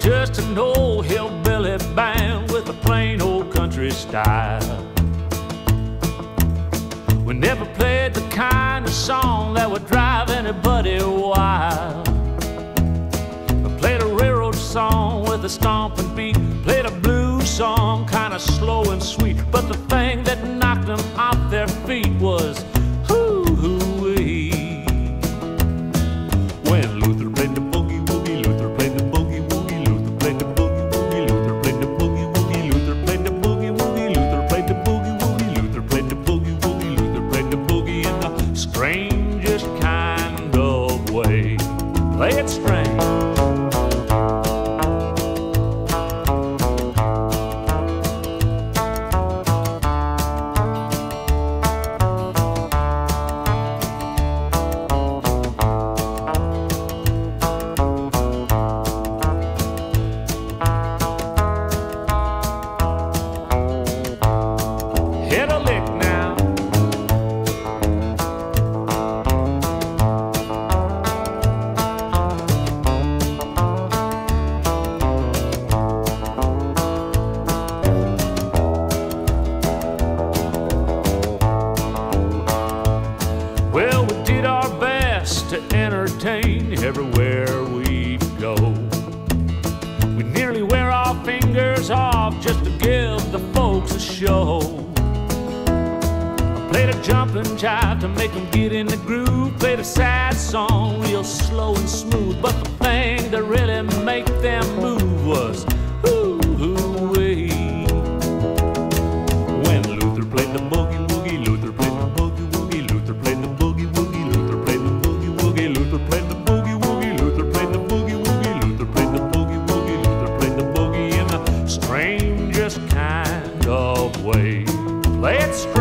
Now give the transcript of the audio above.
just an old hillbilly band with a plain old country style. We never played the kind of song that would drive anybody wild. I played a railroad song with a stomping beat, played a blues song kind of slow and sweet, but the thing go. We nearly wear our fingers off just to give the folks a show. I played a jumping jive to make them get in the groove. Played a sad song the